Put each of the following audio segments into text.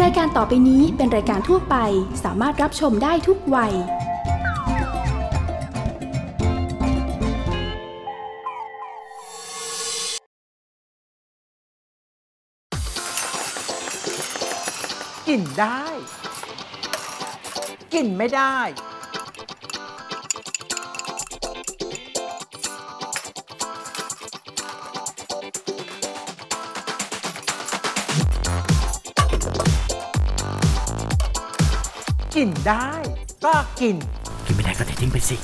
รายการต่อไปนี้เป็นรายการทั่วไปสามารถรับชมได้ทุกวัย กินได้ กินไม่ได้ กินได้ ก็กิน กินไม่ได้ก็เททิ้งไปสิ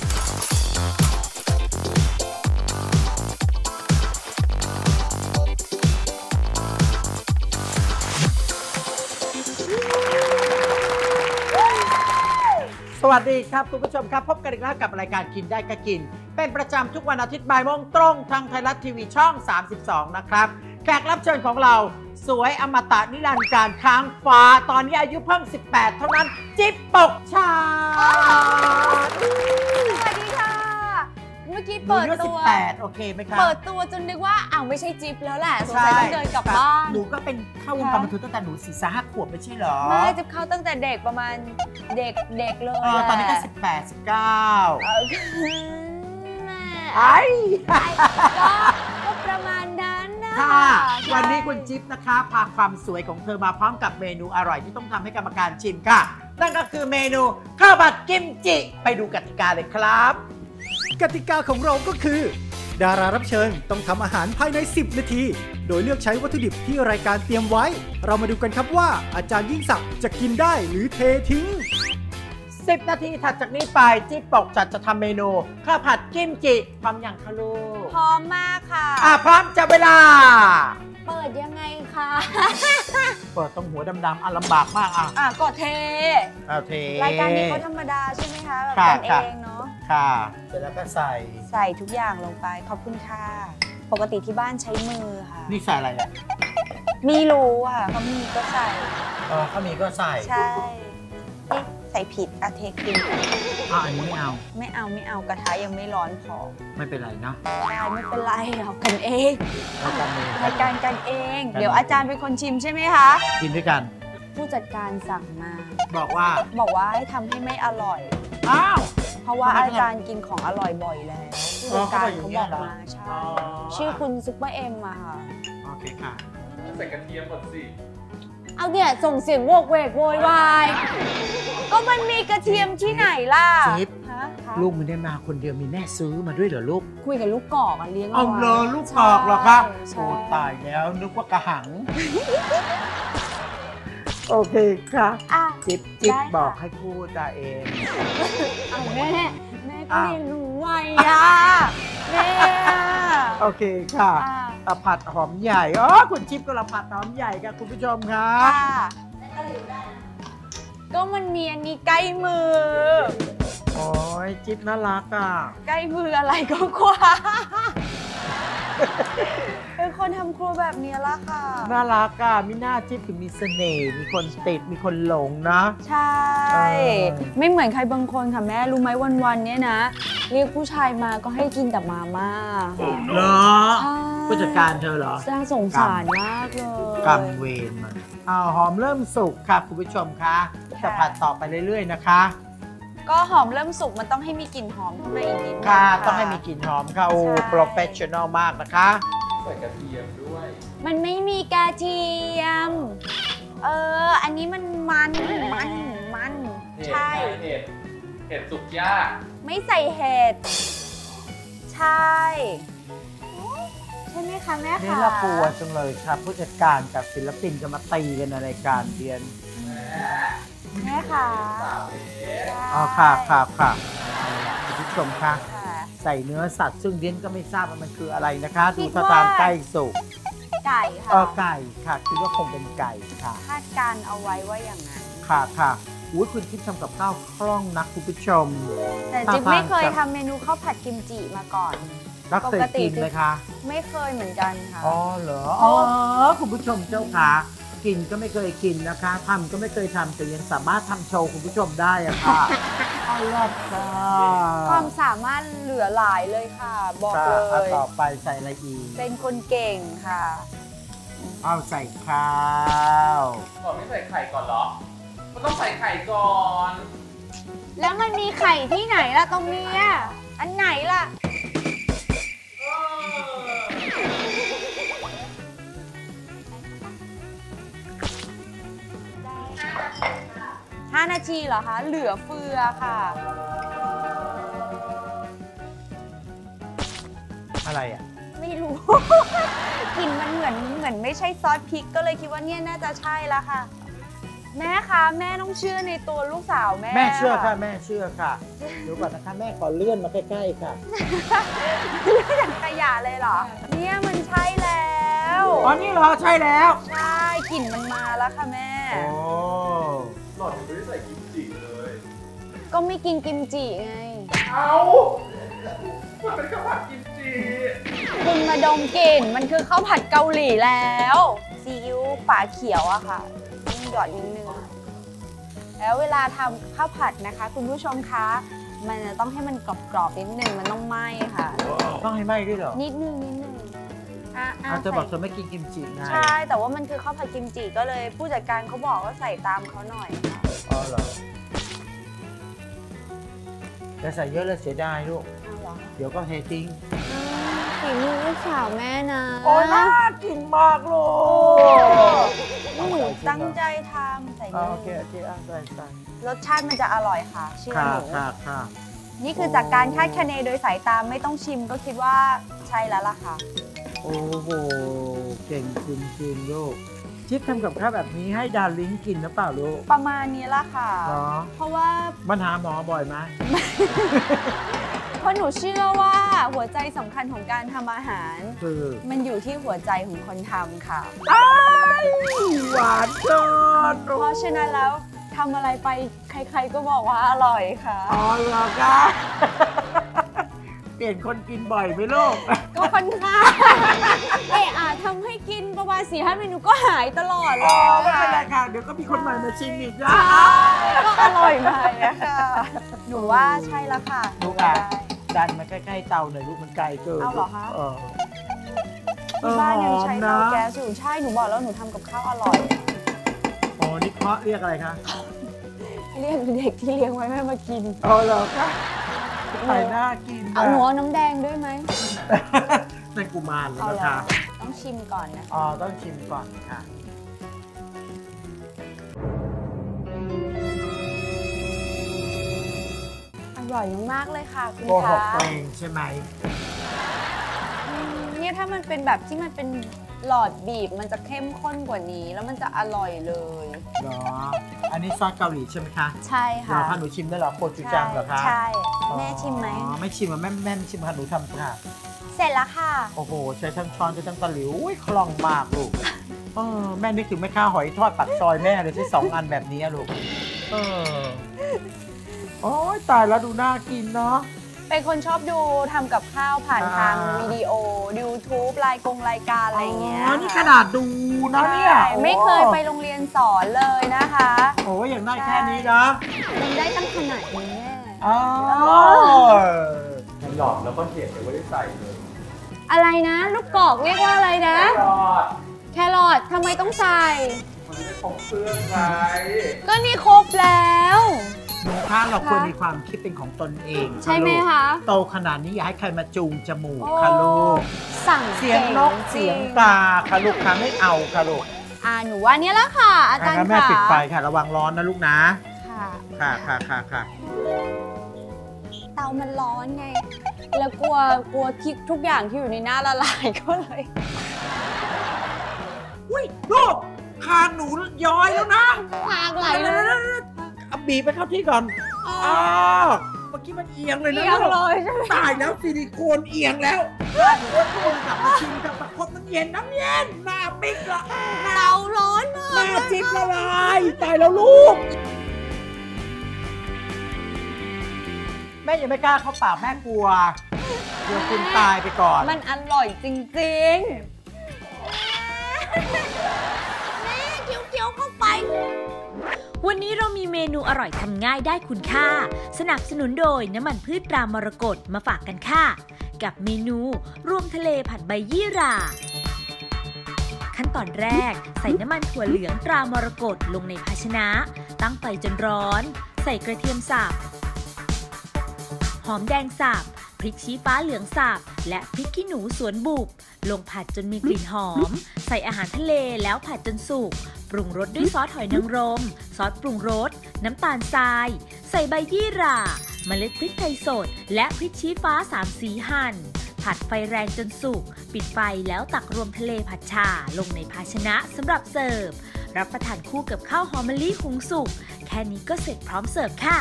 สวัสดีครับ คุณผู้ชมครับ พบกันอีกแล้วกับรายการกินได้ก็กิน เป็นประจำทุกวันอาทิตย์บ่ายโมงตรงทางไทยรัฐทีวีช่อง 32 นะครับ แขกรับเชิญของเราสวยอมตะนิรันดร์การค้างฟ้า ตอนนี้อายุเพิ่ง 18 เท่านั้น จิ๊บปกชาสวัสดีค่ะ เมื่อกี้หนูเปิดอายุตัว 18 โอเคไหมครับเปิดตัวจนนึกว่าอ้าวไม่ใช่จิ๊บแล้วแหละสงสัยต้องเดินกลับบ้านหนูก็เป็นเข้าวงการบันเทิงตั้งแต่หนูสี่สห้าขวบไม่ใช่เหรอ ไม่จิ๊บเข้าตั้งแต่เด็กประมาณเด็กเด็กเลยเออตอนนี้ก็แหละ18 19เออแม่ไอ้ก็ ค่ะใช่วันนี้คุณจิ๊บนะคะพาความสวยของเธอมาพร้อมกับเมนูอร่อยที่ต้องทำให้กรรมการชิมค่ะ นั่นก็คือเมนูข้าวผัดกิมจิ ไปดูกติกาเลยครับ กติกาของเราก็คือ ดารารับเชิญต้องทำอาหารภายใน 10 นาที โดยเลือกใช้วัตถุดิบที่รายการเตรียมไว้ เรามาดูกันครับว่าอาจารย์ยิ่งศักดิ์จะกินได้หรือเททิ้ง 10 นาทีถัดจากนี้ไปจิ๊บปกจัดจะทำเมนูข้าวผัดกิมจิพร้อมอย่างคะลูกพร้อมมากค่ะ อะพร้อมจับเวลา เปิดยังไงคะเปิดตรงหัวดำๆอะลำบากมากอะอะกดเท เอาเท รายการนี้เขาธรรมดาใช่ไหมคะแบบค่ะกันค่ะเองเนาะค่ะ เสร็จแล้วก็ใส่ ใส่ทุกอย่างลงไปขอบคุณค่ะ ปกติที่บ้านใช้มือค่ะ นี่ใส่อะไรอะมีรู้ค่ะเขามีก็ใส่ เออข้าวหมีก็ใส่ ใช่เอ๊ะใส่ผิดอะเทคืนอะอันนี้ไม่เอา ไม่เอาไม่เอากระทะยังไม่ร้อนพอไม่เป็นไรนะใช่ไม่เป็นไรเรากันเองเรากันเองรายการกันเองกันเดี๋ยวอาจารย์เป็นคนชิมใช่ไหมคะ กินด้วยกัน ผู้จัดการสั่งมา บอกว่า บอกว่าให้ทำให้ไม่อร่อย อ้าว เพราะว่าทำไมอาจารย์กินของอร่อยบ่อยแล้วผู้จัดการเขาบอกมาใช่อ๋อชื่อคุณซุปเปอร์เอ็มมาค่ะ โอเคค่ะใส่กระเทียมก่อนสิ เอาเนี่ยส่งเสียงโวกเวกโวยวาย ก็มันมีกระเทียมที่ไหนล่ะจิ๊บฮะคะลูกไม่ได้มาคนเดียวมีแม่ซื้อมาด้วยเหรอลูกคุยกับลูกกอกอะเลี้ยงเอาไว้เลยลูกกอกเหรอคะใช่โอ้ตายแล้วนึกว่ากระหัง โอเคค่ะอะ จิ๊บจิ๊บได้ค่ะ บอกให้พูดได้เอง เอาแม่แม่ก็อ้าวเลี้ยงหนูไว้อะแม่โอเคค่ะ อะอะ ผัดหอมใหญ่อ๋อคุณจิ๊บก็ละผัดหอมใหญ่ค่ะคุณผู้ชมค่ะค่ะก็มันมีอันนี้ใกล้มือ โอ้ยจิ๊บน่ารักอะ ใกล้มืออะไรก็คว้าเป็นคนทำครัวแบบนี้ละค่ะ น่ารักอะมิน่าจิ๊บถึงมีเสน่ห์ มีคนติด มีคนหลงนะ ใช่เออไม่เหมือนใครบางคนค่ะแม่ รู้ไหมวันๆ เนี้ยนะ เรียกผู้ชายมาก็ให้กินแต่มาม่าค่ะเหรอใช่ ผู้จัดการเธอเหรอน่าสงสารมากเลย กรรมเวรมันอ้าวหอมเริ่มสุกค่ะคุณผู้ชมคะจะผัดต่อไปเรื่อย ๆ นะคะ ก็หอมเริ่มสุกมันต้องให้มีกลิ่นหอมขึ้นมาอีกนิดนึงค่ะ ต้องให้มีกลิ่นหอมค่ะโอ้ใช่ professional มากนะคะใส่กระเทียมด้วย มันไม่มีกระเทียม เออ อันนี้มันมันมันมันเห็ดใช่เห็ดเห็ดสุกยาก ไม่ใส่เห็ด ใช่ ใช่ไหมคะแม่นี่คะเรากลัวจังเลยครับผู้จัดการกับศิลปินจะมาตีกันในรายการเรียนแม่ค่ะอ๋อค่ะค่ะค่ะคุณผู้ชมคะค่ะใส่เนื้อสัตว์ซึ่งเดียนก็ไม่ทราบว่ามันคืออะไรนะคะคิดูดท่าว่าทางใกล้สุกไก่เอค่ะอไก่ค่ะคิดว่าคงเป็นไก่ค่ะ คาดการณ์เอาไว้ว่าอย่างนั้น ค่ะค่ะอุ้ยคุณคิดทำกับข้าวคล่องนักคุณผู้ชมแต่จิ๊บไม่เคยทำเมนูข้าวผัดกิมจิมาก่อน แล้วเคยกินไหมคะไม่เคยเหมือนกันค่ะ อ๋อเหรอ อ๋อคุณผู้ชมเจ้าขากินก็ไม่เคยกินนะคะทำก็ไม่เคยทำแต่ยังสามารถทำโชว์คุณผู้ชมได้อะค่ะเอาล่ะค่ะความสามารถเหลือหลายเลยค่ะ บอกค่ะเลอะยต่อไปใส่อะไรอีกเป็นคนเก่งค่ะ เอาใส่ข้าวบอกไม่ใส่ไข่ก่อนเหรอ มันต้องใส่ไข่ก่อน แล้วมันมีไข่ที่ไหนล่ะตรงเนี้ยอันไหนล่ะ 5นาทีเหรอคะ เหลือเฟือค่ะ อะไรอะ ไม่รู้ กลิ่นมันเหมือนเหมือนไม่ใช่ซอสพริกก็เลยคิดว่าเนี่ยน่าจะใช่แล้วค่ะ แม่คะแม่ต้องเชื่อในตัวลูกสาวแม่แม่เชื่อค่ะ แม่เชื่อค่ะเดี๋ยวก่อนนะคะแม่ขอเลื่อนมาใกล้ๆค่ะจากขยะเลยเหรอ เนี่ยมันใช่แล้วอ๋อนี่เหรอใช่แล้ว ใช่กลิ่นมันมาแล้วค่ะแม่ โอ้หล่อนไม่ได้ใส่กิมจิเลย ก็ไม่กินกิมจิไง เอามันเป็นข้าวผัดกิมจิคุณมาดมกลิ่นมันคือข้าวผัดเกาหลีแล้วซีอิ๊วฝาเขียวอะค่ะต้องหยอดนิดนึงแล้วเวลาทำข้าวผัดนะคะ คุณผู้ชมคะ มันจะต้องให้มันกรอบๆนิดนึงมันต้องไหม้ค่ะ ต้องให้ไหม้ด้วยเหรอ นิดนึงนิดนึงอะอะอาเธอบอกเธใส่อไม่กินกิมจิไงใช่ แต่ว่ามันคือข้าวผัดกิมจิก็เลย ผู้จัดการเขาบอกว่าใส่ตามเขาหน่อยค่ะอ๋อเหรอ จะใส่เยอะเลยเสียดายลูกเอาเหรอเดี๋ยวก็เททิ้งอืมฝีมือลูกสาวแม่นะโอ้ยน่ากินมากลูนี่หนูตั้งใจทำใส่อ่านี่โอเคโอเคอะใส่ใส่รสชาติมันจะอร่อยค่ะเชื่อค่ะหนูค่ะค่ะนี่คือจากการคาดคะเนโดยสายตาไม่ต้องชิมก็คิดว่าใช่แล้วล่ะค่ะ โอ้โห เก่งจริงๆลูก จิ๊บทำกับข้าวแบบนี้ให้ดาริงกินหรือเปล่าลูก ประมาณนี้ละค่ะ เหรอ เพราะว่ามันหาหมอบ่อยไหมเพราะหนูเชื่อว่าหัวใจสำคัญของการทำอาหาร คือมันอยู่ที่หัวใจของคนทำค่ะ อ้ายหวานเกินเพราะฉะนั้นแล้วทำอะไรไปใครๆก็บอกว่าอร่อยค่ะ อ๋อเหรอคะ เปลี่ยนคนกินบ่อยไหมลูก ก็ค่อนข้างเอะอาทำให้กินประมาณ สี่ห้าเมนูก็หายตลอดเลอ๋อยไม่ค่ะเป็นไรค่ะ เดี๋ยวก็มีคนใหม่มาชิมอีกนะ ก็อร่อยมากนะคะหนูว่าใช่แล้วค่ะลูกอะ ดันมาใกล้ๆเตาหน่อยลูกมันไกลเกินเอาเหรอคะ เออที่บ้านยังใช้เออหอมเตานะแก๊สอยู่ใช่หนูบอกแล้วหนูทำกับข้าวอร่อย อ๋อนี่เพราะเรียกอะไรคะเรียกเด็กที่เลี้ยงไว้ไม่มากินเอาเหรอคะใส่น่ากินเอาหนูเอาน้ำแดงด้วยไหม เป็นกุมารเลยเอานะเหรอ คะ ต้องชิมก่อนนะอ๋อต้องชิมก่อนค่ะอร่อยมากๆเลยค่ะคุณโกหกคะตัวเองใช่ไหมอืมเนี่ยถ้ามันเป็นแบบที่มันเป็นหลอดบีบ มันจะเข้มข้นกว่านี้ แล้วมันจะอร่อยเลย เหรออันนี้ซอสเกาหลีใช่ไหมคะใช่เหรค่ะอคะหนูชิมได้เหรอโคจูจังเหรอคะใช่ แม่ชิมไหม อ๋อไม่ชิมอะแม่แม่ไม่ชิมค่ะหนูทำค่ะ เสร็จแล้วค่ะ โอ้โห ใช้ทั้งช้อนใช้ทั้งตะหลิวอุ้ยคล่องมากลูกเออแม่นึกถึงแม่ค้าหอยทอดปักซอยแม่เลยใช้สองอันแบบนี้อะลูกเออโอ้ยตายแล้วดูน่ากินเนาะ เป็นคนชอบดูทำกับข้าวผ่านทางอ่า วิดีโอ YouTube รายกงรายการอะไรอย่างเงี้ยอ๋อนี่ขนาดดูนะเนี่ยใช่ไม่เคยไปโรงเรียนสอนเลยนะคะโอ้ยอย่างได้แค่นี้นะยังได้ตั้งขนาดนี้ อ๋อ แครอทแล้วก็เห็ดยังไม่ได้ใส่เลยอะไรนะ ลูกกอกเรียกว่าอะไรนะแครอทแครอททำไมต้องใส่ มันไม่ครบเครื่องไงก็นี่ครบแล้วหนูคะเราควรมีความคิดเป็นของตนเองใช่ไหมลูกคะ โตขนาดนี้อย่าให้ใครมาจูงจมูกค่ะลูก สั่งเสียงนกจริเสียงปลาค่ะลูกค่ะไม่เอาค่ะลูกอ่าหนูว่าเนี้ยแล้วค่ะ อาจารย์งั้นแม่ค่ะปิดไฟค่ะระวังร้อนนะลูกนะ ค่ะ ค่ะค่ะค่ะค่ะเตามันร้อนไง แล้วกลัวกลัวที่ทุกอย่างที่อยู่ในหน้าละลายก็เลย อุ้ยลูกคางหนูย้อยแล้วนะทางไหลเลย เอาบีบไปเข้าที่ก่อนอ้าวเมื่อกี้มันเอียงเลยนะเอียงลูกเลยใช่ไหม ตายแล้วซิลิโคนเอียงแล้วแล้วตัวกลับมาชิมกับประคบมันเย็นน้ำเย็นหน้าปิ๊กละเตาร้อนมากหน้าจิ๊บละลายตายแล้วลูก แม่ยังไม่กล้าเข้าปากแม่กลัว เดี๋ยวคุณตายไปก่อน มันอร่อยจริงๆแม่เคี้ยวๆเข้าไป วันนี้เรามีเมนูอร่อยทำง่ายได้คุณค่า สนับสนุนโดยน้ำมันพืชตรามรกตมาฝากกันค่ะ กับเมนูรวมทะเลผัดใบยี่หร่าขั้นตอนแรก ใส่น้ำมันถั่วเหลืองตรามรกตลงในภาชนะ ตั้งไฟจนร้อน ใส่กระเทียมสับ หอมแดงสับ พริกชี้ฟ้าเหลืองสับและพริกขี้หนูสวนบุบ ลงผัดจนมีกลิ่นหอม ใส่อาหารทะเลแล้วผัดจนสุก ปรุงรสด้วยซอสหอยนางรม ซอสปรุงรส น้ำตาลทราย ใส่ใบยี่หร่า เมล็ดพริกไทยสด และพริกชี้ฟ้าสามสีหั่น ผัดไฟแรงจนสุก ปิดไฟแล้วตักรวมทะเลผัดชาลงในภาชนะสำหรับเสิร์ฟ รับประทานคู่กับข้าวหอมมะลิหุงสุก แค่นี้ก็เสร็จพร้อมเสิร์ฟค่ะ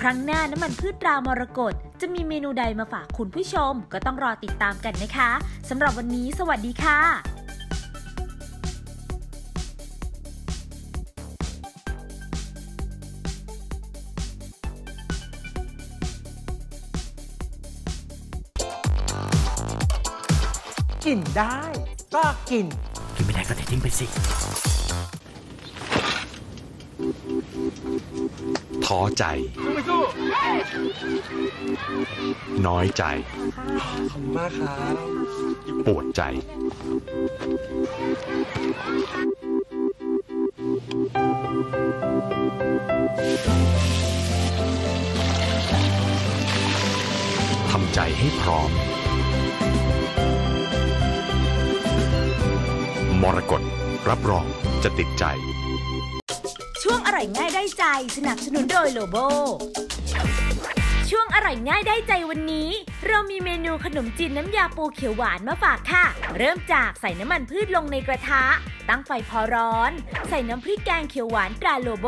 ครั้งหน้าน้ำมันพืชตรามรกตจะมีเมนูใดมาฝากคุณผู้ชม ก็ต้องรอติดตามกันนะคะสำหรับวันนี้สวัสดีค่ะกินได้ ก็กิน กินไม่ได้ก็เททิ้งไปสิ ท้อใจ น้อยใจ ขอบคุณมากครับปวดใจ ทำใจให้พร้อม มรกตรับรองจะติดใจ ช่วงอร่อยง่ายได้ใจสนับสนุนโดยโลโบ ช่วงอร่อยง่ายได้ใจวันนี้ เรามีเมนูขนมจีนน้ำยาปูเขียวหวานมาฝากค่ะ เริ่มจากใส่น้ำมันพืชลงในกระทะ ตั้งไฟพอร้อน ใส่น้ำพริกแกงเขียวหวานตราโลโบ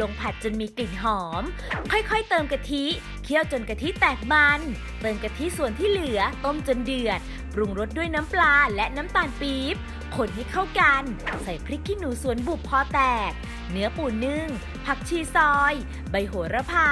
ลงผัดจนมีกลิ่นหอม ค่อยๆ เติมกะทิ เคี่ยวจนกะทิแตกมัน เติมกะทิส่วนที่เหลือ ต้มจนเดือด ปรุงรสด้วยน้ำปลาและน้ำตาลปี๊บ คนให้เข้ากัน ใส่พริกขี้หนูสวนบุบพอแตก เนื้อปูนึ่ง ผักชีซอย ใบโหระพา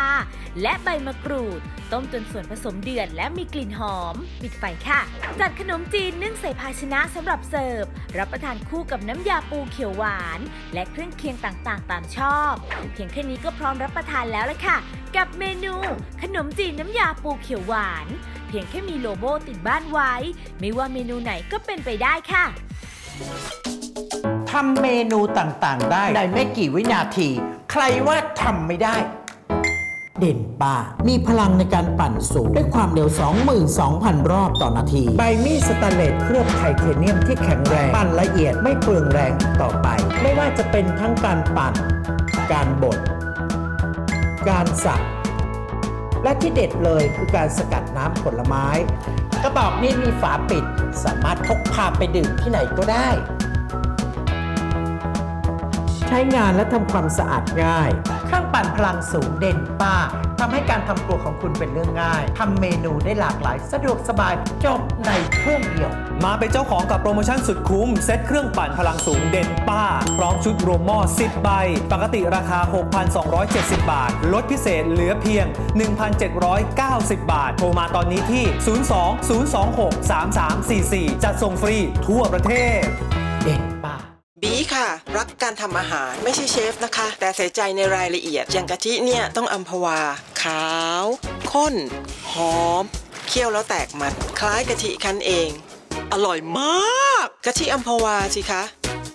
และใบมะกรูด ต้มจนส่วนผสมเดือดและมีกลิ่นหอม ปิดไฟค่ะ จัดขนมจีนนึ่งใส่ภาชนะสำหรับเสิร์ฟ รับประทานคู่กับน้ำยาปูเขียวหวาน และเครื่องเคียงต่างๆ ตามชอบ เพียงแค่นี้ก็พร้อมรับประทานแล้วละค่ะ กับเมนู ขนมจีนน้ำยาปูเขียวหวาน เพียงแค่มีโลโบติดบ้านไว้ ไม่ว่าเมนูไหนก็เป็นไปได้ค่ะ ทำเมนูต่างๆ ได้ในไม่กี่วินาที ใครว่าทำไม่ได้ เด่นป้ามีพลังในการปั่นสูง ด้วยความเร็ว 22,000 รอบต่อนาที ใบมีดสแตนเลสเคลือบไทเทเนียมที่แข็งแรง ปั่นละเอียดไม่เปลืองแรงอีกต่อไป ไม่ว่าจะเป็นทั้งการปั่น การบด การสับ และที่เด็ดเลยคือการสกัดน้ำผลไม้ กระบอกนี้มีฝาปิด สามารถพกพาไปดื่มที่ไหนก็ได้ ใช้งานและทำความสะอาดง่าย เครื่องปั่นพลังสูงเด่นป้า ทำให้การทำครัวของคุณเป็นเรื่องง่ายทำเมนูได้หลากหลาย สะดวกสบายจบในเครื่องเดียว มาเป็นเจ้าของกับโปรโมชั่นสุดคุ้ม เซ็ตเครื่องปั่นพลังสูงเด่นป้า พร้อมชุดรวมหม้อ 10 ใบ ปกติราคา 6,270 บาท ลดพิเศษเหลือเพียง 1,790 บาท โทรมาตอนนี้ที่ 02-026-3344 จัดส่งฟรีทั่วประเทศ เด่นป้า บีค่ะ รักการทำอาหารไม่ใช่เชฟนะคะ แต่ใส่ใจในรายละเอียด อย่างกะทิเนี่ยต้องอัมพวา ขาว ข้น หอม เคี่ยวแล้วแตกมัน คล้ายกะทิคั้นเอง อร่อยมาก กะทิอัมพวาสิคะ